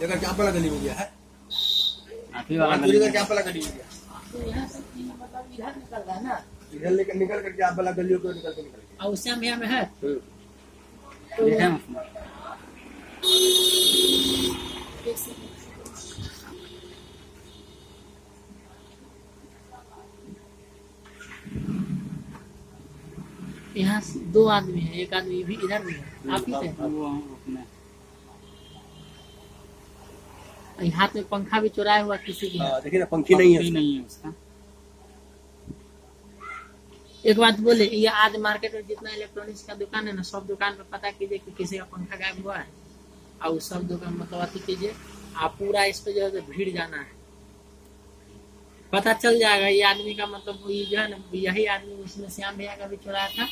लेकर क्या पला गली में गया है। चोरी करके आप पला गली में गया। तो यहाँ से तीन मतलब इधर निकल रहा है ना? इधर लेकर निकल करके आप पला गलियों को निकल के निकल गया। और श्याम भैया में है? तो देखे हैं उसमें। यहाँ दो आदमी है एक आदमी भी इधर भी है। आप ही थे वो उसमें और हाथ में पंखा भी चुराया हुआ किसी की हाँ, देखिए ना पंखी नहीं है नहीं है उसका। एक बात बोले ये आज मार्केट में जितना इलेक्ट्रॉनिक्स का दुकान है ना सब दुकान पर पता कीजिए कि किसी का पंखा गायब हुआ है। और सब दुकान मतलब अति कीजिए आप पूरा इस पे जो है तो भीड़ जाना है। पता चल जाएगा ये आदमी का मतलब ये जो है ना यही आदमी उसमें श्याम भैया का भी चुराया था।